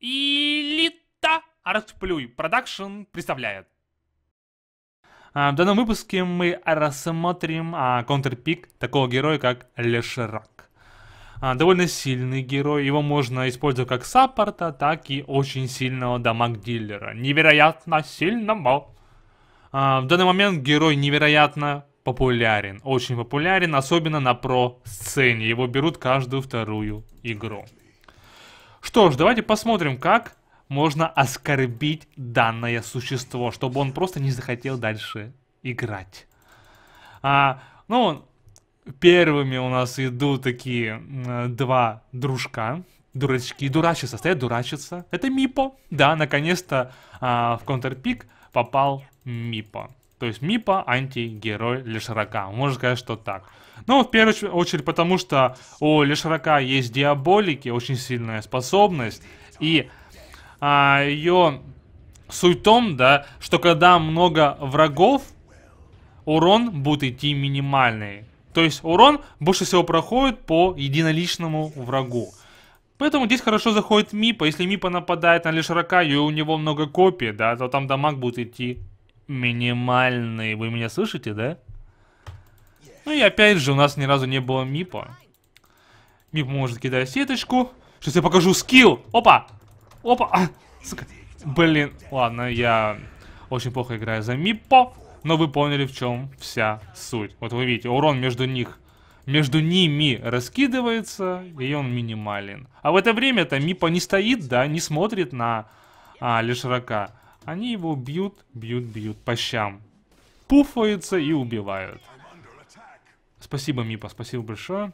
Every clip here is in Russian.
Элита Артплюй Production представляет. А, в данном выпуске мы рассмотрим а, контрпик такого героя, как Leshrac. А, довольно сильный герой, его можно использовать как саппорта, так и очень сильного дамаг-дилера. Невероятно сильного. А, в данный момент герой невероятно популярен, очень популярен, особенно на про-сцене. Его берут каждую вторую игру. Что ж, давайте посмотрим, как можно оскорбить данное существо, чтобы он просто не захотел дальше играть. А, ну, первыми у нас идут такие два дружка, дурачки, дурачиться, стоят дурачиться. Это Мипо, да, наконец-то а, в контрпик попал Мипо. То есть Мипа антигерой Лешарака. Можно сказать, что так. Ну, в первую очередь, потому что у Лешарака есть диаболики, очень сильная способность. И а, ее суть в том, да, что когда много врагов, урон будет идти минимальный. То есть урон больше всего проходит по единоличному врагу. Поэтому здесь хорошо заходит Мипа. Если Мипа нападает на Лешарака и у него много копий, да, то там дамаг будет идти минимальный. Вы меня слышите, да? Ну и опять же, у нас ни разу не было Мипа. Мип может кидать сеточку. Сейчас я покажу скилл. Опа! Опа! А, сука. Блин, ладно, я очень плохо играю за Мипо. Но вы поняли, в чем вся суть. Вот вы видите, урон между них между ними раскидывается, и он минимален. А в это время-то Мипа не стоит, да, не смотрит на а, Лешрака. Они его бьют, бьют, бьют по щам. Пуфаются и убивают. Спасибо, Мипа, спасибо большое.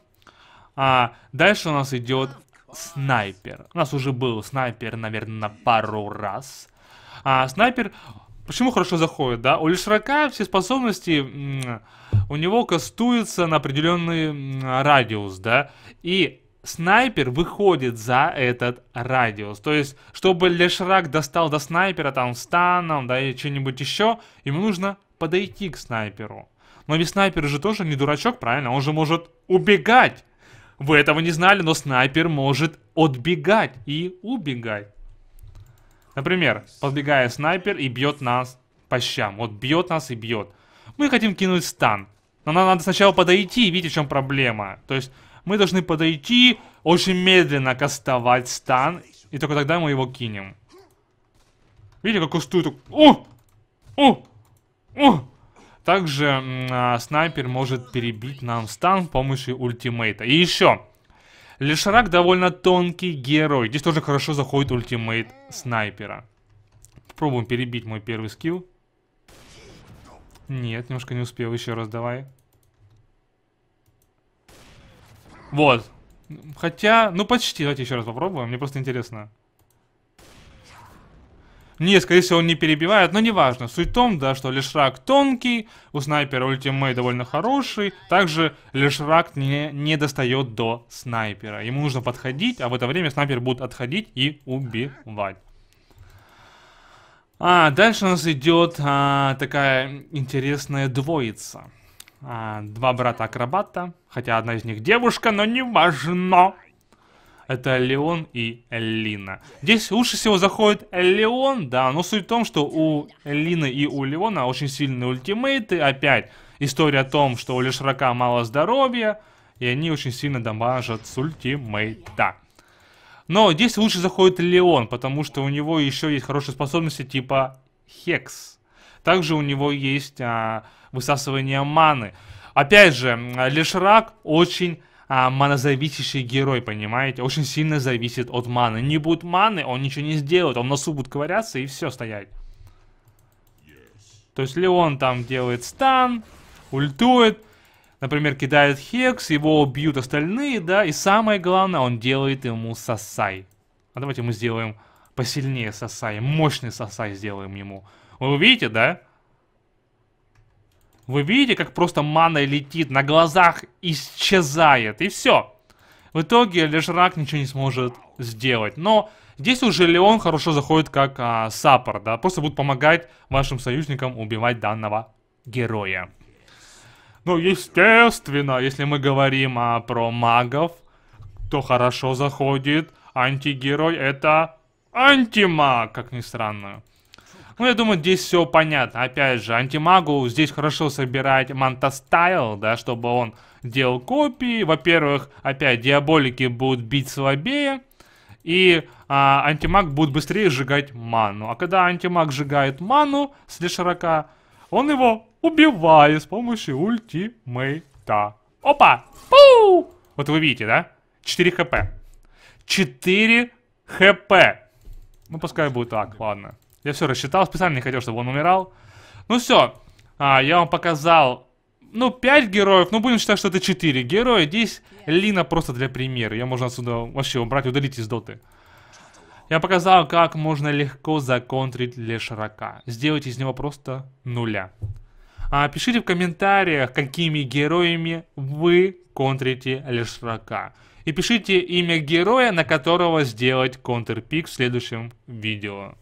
А дальше у нас идет снайпер. У нас уже был снайпер, наверное, на пару раз. А снайпер Почему хорошо заходит, да? У Лишрака все способности, у него кастуются на определенный радиус, да? И снайпер выходит за этот радиус. То есть, чтобы Лешрак достал до снайпера, там, станом, да, и что-нибудь еще, ему нужно подойти к снайперу. Но ведь снайпер же тоже не дурачок, правильно? Он же может убегать. Вы этого не знали, но снайпер может отбегать и убегать. Например, подбегая снайпер и бьет нас по щам. Вот бьет нас и бьет. Мы хотим кинуть стан. Но нам надо сначала подойти, видите, в чем проблема. То есть мы должны подойти, очень медленно кастовать стан, и только тогда мы его кинем. Видите, как кустует? О! О! О! Также а, снайпер может перебить нам стан с помощью ультимейта. И еще. Лешарак довольно тонкий герой. Здесь тоже хорошо заходит ультимейт снайпера. Попробуем перебить мой первый скилл. Нет, немножко не успел. Еще раз давай. Вот. Хотя, ну почти. Давайте еще раз попробуем. Мне просто интересно. Не, скорее всего, он не перебивает, но неважно. Суть в том, да, что Лешрак тонкий, у снайпера ультимейт довольно хороший. Также Лешрак не, не достает до снайпера. Ему нужно подходить, а в это время снайпер будет отходить и убивать. А, дальше у нас идет а, такая интересная двоица. А, два брата-акробата, хотя одна из них девушка, но не важно. Это Леон и Лина. Здесь лучше всего заходит Леон, да, но суть в том, что у Лины и у Леона очень сильные ультимейты. Опять история о том, что у Лешрака мало здоровья, и они очень сильно дамажат с ультимейта. Но здесь лучше заходит Леон, потому что у него еще есть хорошие способности типа Хекс. Также у него есть а, высасывание маны. Опять же, Лешрак очень а, манозависящий герой, понимаете? Очень сильно зависит от маны. Не будет маны, он ничего не сделает. Он носу будет ковыряться и все стоять. То есть Леон там делает стан, ультует, например, кидает хекс, его убьют остальные, да, и самое главное, он делает ему сосай. А давайте мы сделаем посильнее сосай, мощный сосай сделаем ему. Вы видите, да? Вы видите, как просто мана летит, на глазах исчезает, и все. В итоге Лежрак ничего не сможет сделать. Но здесь уже Леон хорошо заходит как а, саппорт, да, просто будет помогать вашим союзникам убивать данного героя. Ну, естественно, если мы говорим а, про магов, то хорошо заходит антигерой это антимаг, как ни странно. Ну, я думаю, здесь все понятно. Опять же, антимагу здесь хорошо собирать мантастайл, да, чтобы он делал копии. Во-первых, опять, диаболики будут бить слабее. И а, антимаг будет быстрее сжигать ману. А когда антимаг сжигает ману с лишарака, он его убивает с помощью ультимейта. Опа! Пу! Вот вы видите, да? 4 хп. 4 хп. Ну, пускай будет так, ладно. Я все рассчитал, специально не хотел, чтобы он умирал. Ну все, а, я вам показал, ну, 5 героев, ну, будем считать, что это 4 героя. Здесь Лина просто для примера, ее можно отсюда вообще убрать, удалить из доты. Я показал, как можно легко законтрить Лешрака. Сделать из него просто нуля. А, пишите в комментариях, какими героями вы контрите Лешрака. И пишите имя героя, на которого сделать контрпик в следующем видео.